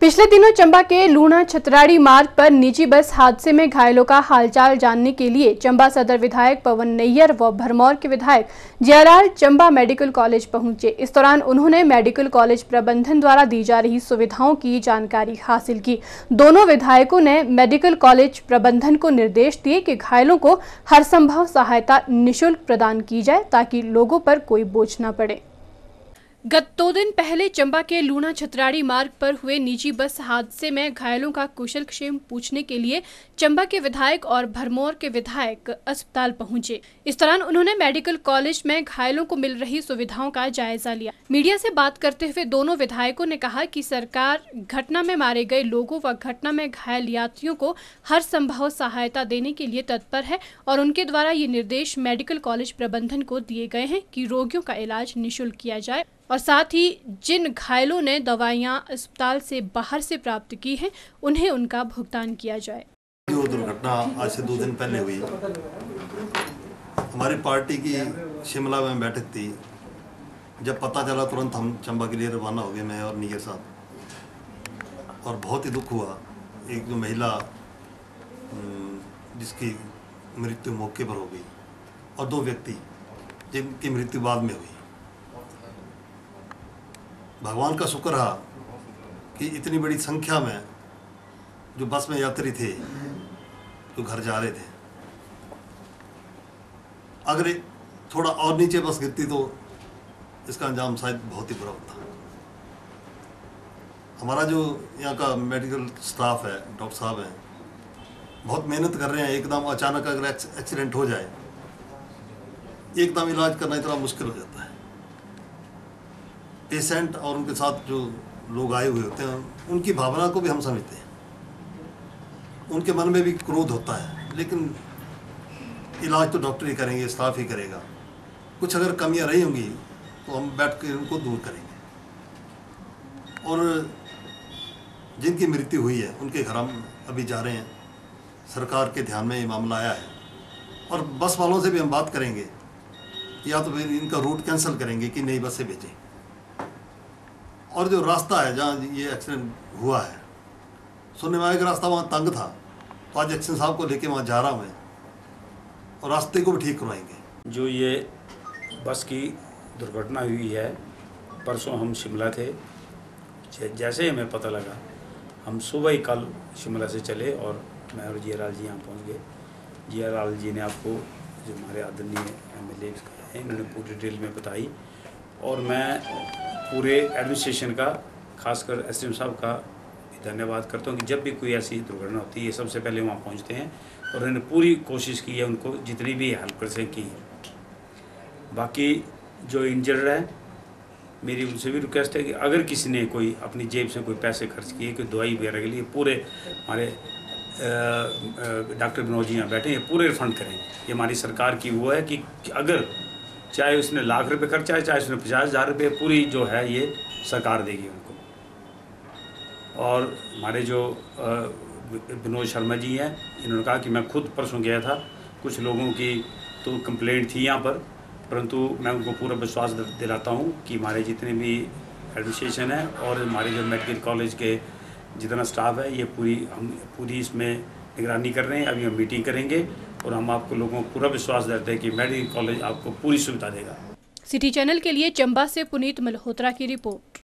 पिछले दिनों चंबा के लूणा छतराड़ी मार्ग पर निजी बस हादसे में घायलों का हालचाल जानने के लिए चंबा सदर विधायक पवन नैयर व भरमौर के विधायक जयलाल चंबा मेडिकल कॉलेज पहुँचे। इस दौरान उन्होंने मेडिकल कॉलेज प्रबंधन द्वारा दी जा रही सुविधाओं की जानकारी हासिल की। दोनों विधायकों ने मेडिकल कॉलेज प्रबंधन को निर्देश दिए कि घायलों को हर संभव सहायता निःशुल्क प्रदान की जाए ताकि लोगों पर कोई बोझ न पड़े। गत दो दिन पहले चंबा के लूणा छतराड़ी मार्ग पर हुए निजी बस हादसे में घायलों का कुशल क्षेम पूछने के लिए चंबा के विधायक और भरमौर के विधायक अस्पताल पहुँचे। इस दौरान उन्होंने मेडिकल कॉलेज में घायलों को मिल रही सुविधाओं का जायजा लिया। मीडिया से बात करते हुए दोनों विधायकों ने कहा कि सरकार घटना में मारे गए लोगों व घटना में घायल यात्रियों को हर संभव सहायता देने के लिए तत्पर है और उनके द्वारा ये निर्देश मेडिकल कॉलेज प्रबंधन को दिए गए हैं कि रोगियों का इलाज निःशुल्क किया जाए। और साथ ही जिन घायलों ने दवाइयाँ अस्पताल से बाहर से प्राप्त की हैं, उन्हें उनका भुगतान किया जाए। दुर्घटना आज से दो दिन पहले हुई। हमारी पार्टी की शिमला में बैठक थी। जब पता चला तुरंत हम चंबा के लिए रवाना हो गए, मैं और नीर साहब। और बहुत ही दुख हुआ। एक जो महिला जिसकी मृत्यु मौके पर हो गई, और दो व्यक्ति जिनकी मृत्यु बाद में हुई। भगवान का शुक्र रहा कि इतनी बड़ी संख्या में जो बस में यात्री थे, जो घर जा रहे थे। अगर थोड़ा और नीचे बस गिरती तो इसका अंजाम शायद बहुत ही बुरा होता। हमारा जो यहाँ का मेडिकल स्टाफ है डॉक्टर साहब हैं, बहुत मेहनत कर रहे हैं, एकदम अचानक अगर एक्सीडेंट हो जाए, एकदम इलाज करना इतना मुश्किल हो जाता है। पेशेंट और उनके साथ जो लोग आए हुए होते हैं, उनकी भावना को भी हम समझते हैं। उनके मन में भी क्रोध होता है, लेकिन इलाज तो डॉक्टर ही करेंगे, स्टाफ ही करेगा। कुछ अगर कमियाँ रही होंगी तो हम बैठ कर उनको दूर करेंगे। और जिनकी मृत्यु हुई है, उनके घर हम अभी जा रहे हैं। सरकार के ध्यान में ये मामला आया है। और बस वालों से भी हम बात करेंगे। या तो फिर इनका रूट कैंसिल करेंगे कि नई बसें भेजें। और जो रास्ता है, जहाँ ये एक्सीडेंट हुआ है सुनने में आया कि रास्ता वहाँ तंग था तो आज एक्शन साहब को लेके वहाँ जा रहा हूँ मैं और रास्ते को भी ठीक करवाएँगे। जो ये बस की दुर्घटना हुई है, परसों हम शिमला थे। जैसे ही हमें पता लगा, हम सुबह ही कल शिमला से चले और मैं और जियालाल जी यहाँ पहुँच गए। जियालाल जी ने आपको, जो हमारे आदरणीय एम एल हैं, इन्होंने पूरी डिटेल में बताई और मैं पूरे एडमिनिस्ट्रेशन का, खासकर एस साहब का धन्यवाद करता हूँ कि जब भी कोई ऐसी दुर्घटना होती है सबसे पहले वहाँ पहुँचते हैं और उन्होंने पूरी कोशिश की है उनको जितनी भी हेल्प कर सकें की। बाकी जो इंजर्ड है, मेरी उनसे भी रिक्वेस्ट है कि अगर किसी ने कोई अपनी जेब से कोई पैसे खर्च किए, कोई दवाई वगैरह के लिए, पूरे हमारे डॉक्टर विनोद जी यहाँ बैठे हैं पूरे रिफंड करें। ये हमारी सरकार की वो है कि अगर चाहे उसने लाख रुपए खर्चा है चाहे उसने पचास हज़ार रुपये पूरी जो है ये सरकार देगी उनको। और हमारे जो विनोद शर्मा जी हैं, इन्होंने कहा कि मैं खुद परसों गया था, कुछ लोगों की तो कंप्लेंट थी यहाँ पर, परंतु मैं उनको पूरा विश्वास दिलाता हूँ कि हमारे जितने भी एडमिनिस्ट्रेशन है और हमारे जो मेडिकल कॉलेज के जितना स्टाफ है, ये पूरी, हम पूरी इसमें निगरानी कर रहे हैं, अभी हम मीटिंग करेंगे। और हम आपको लोगों को पूरा विश्वास देते हैं कि मेडिकल कॉलेज आपको पूरी सुविधा देगा। सिटी चैनल के लिए चंबा से पुनीत मल्होत्रा की रिपोर्ट।